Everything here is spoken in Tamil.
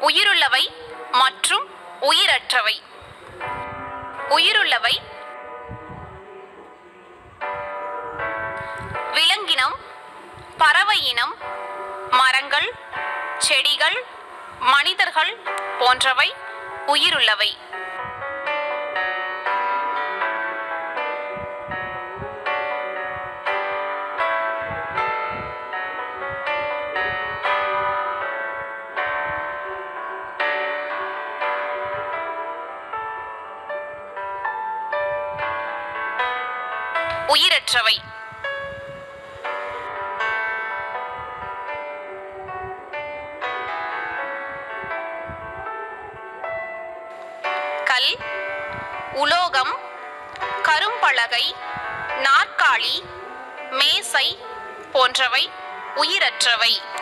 உயிருள்ளவை மற்றும் உயிரற்றவை. உயிருள்ளவை விலங்கினம் பறவை இனம் மரங்கள் செடிகள் மனிதர்கள் போன்றவை உயிருள்ளவை. உயிரற்றவை. கல் உலோகம் கரும்பலகை நாற்காலி மேசை போன்றவை உயிரற்றவை.